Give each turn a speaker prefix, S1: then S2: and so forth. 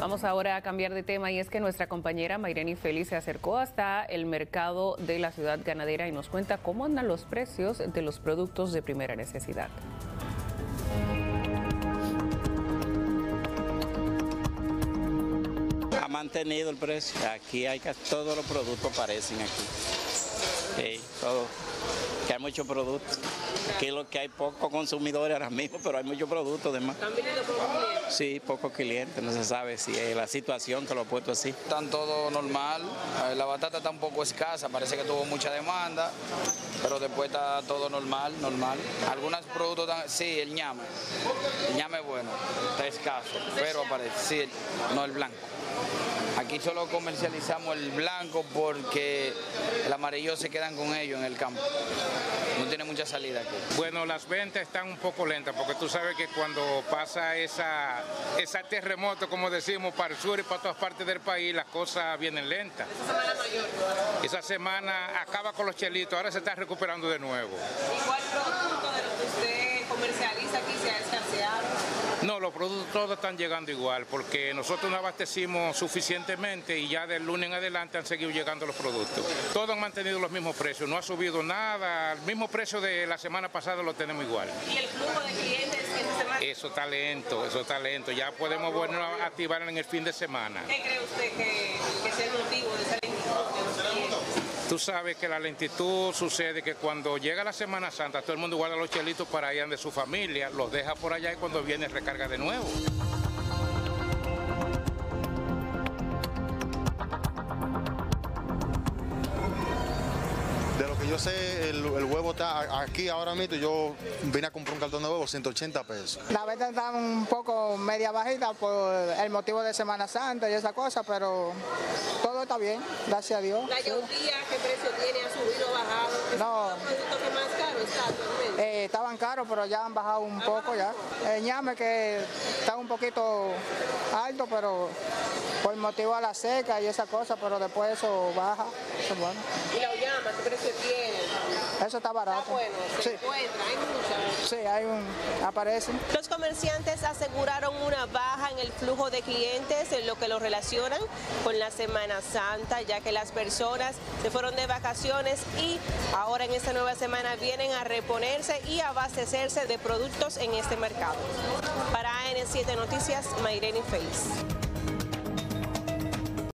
S1: Vamos ahora a cambiar de tema y es que nuestra compañera Mayreni Félix se acercó hasta el mercado de la ciudad ganadera y nos cuenta cómo andan los precios de los productos de primera necesidad.
S2: Ha mantenido el precio. Aquí hay que todos los productos aparecen aquí. Sí, todo. Que hay muchos productos. Aquí lo que hay pocos consumidores ahora mismo, pero hay muchos productos de más.
S3: ¿Han venido pocos clientes?
S2: Sí, pocos clientes, no se sabe si es la situación que lo ha puesto así.
S4: Están todo normal, Eh, la batata está un poco escasa, parece que tuvo mucha demanda, pero después está todo normal, normal. Algunos productos, están- sí, el ñame, el ñame es bueno, está escaso, pero aparece, sí, no el blanco. Aquí solo comercializamos el blanco porque el amarillo se quedan con ellos en el campo. No tiene mucha salida aquí.
S5: Bueno, las ventas están un poco lentas porque tú sabes que cuando pasa esa, esa terremoto, como decimos, para el sur y para todas partes del país, las cosas vienen lentas.
S3: Esta semana mayor.
S5: Esa semana acaba con los chelitos, ahora se está recuperando de nuevo.
S3: ¿Y cuál producto de lo que usted comercializa aquí se ha escaseado?
S5: No, los productos todos están llegando igual porque nosotros no abastecimos suficientemente y ya del lunes en adelante han seguido llegando los productos. Todos han mantenido los mismos precios, no ha subido nada, el mismo precio de la semana pasada lo tenemos igual.
S3: ¿Y el flujo de clientes esta semana?
S5: Eso está lento, eso está lento. Ya podemos volver a activar en el fin de semana.
S3: ¿Qué cree usted que, que es el motivo de esa lentitud de los clientes?
S5: Tú sabes que la lentitud sucede que cuando llega la Semana Santa todo el mundo guarda los chelitos para ir de su familia, los deja por allá y cuando viene recarga de nuevo.
S6: Yo sé, el, el huevo está aquí ahora mismo. Yo vine a comprar un cartón de huevo, 180 pesos.
S7: La venta está un poco media bajita por el motivo de Semana Santa y esa cosa, pero todo está bien, gracias a Dios.
S3: La yautía, ¿qué precio tiene? ¿Ha subido o bajado? ¿Es
S7: No.
S3: uno de los productos que más caro está actualmente?
S7: Eh, estaban caros, pero ya han bajado un poco ya. El ñame que está un poquito alto, pero por motivo a la seca y esa cosa, pero después eso baja. Bueno.
S3: ¿Y la qué precio tiene?
S7: Eso está barato.
S3: Está bueno, se
S7: Sí,
S3: encuentra, hay muchas.
S7: sí, hay un, aparece.
S3: Los comerciantes aseguraron una baja en el flujo de clientes en lo que lo relacionan con la Semana Santa, ya que las personas se fueron de vacaciones y ahora en esta nueva semana vienen a reponerse y abastecerse de productos en este mercado. Para AN7 Noticias, Mayreni Félix.